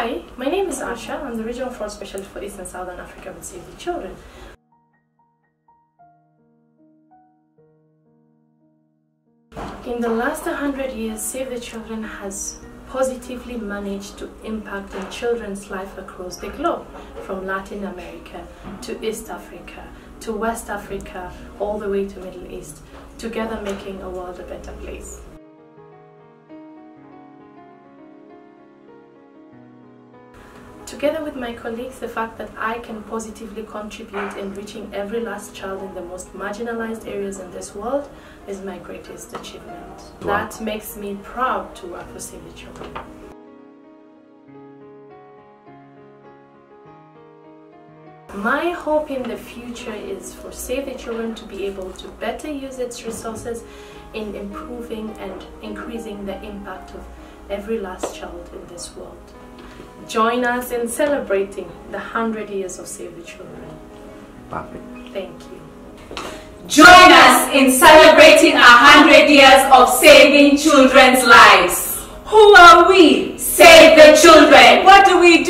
Hi, my name is Asha. I'm the Regional Fraud Specialist for East and Southern Africa with Save the Children. In the last 100 years, Save the Children has positively managed to impact in children's life across the globe, from Latin America to East Africa to West Africa, all the way to Middle East, together making a world a better place. Together with my colleagues, the fact that I can positively contribute in reaching every last child in the most marginalized areas in this world is my greatest achievement. Wow. That makes me proud to work for Save the Children. My hope in the future is for Save the Children to be able to better use its resources in improving and increasing the impact of every last child in this world. Join us in celebrating the 100 years of Save the Children. Perfect. Thank you. Join us in celebrating 100 years of saving children's lives. Who are we? Save the children. What do we do? We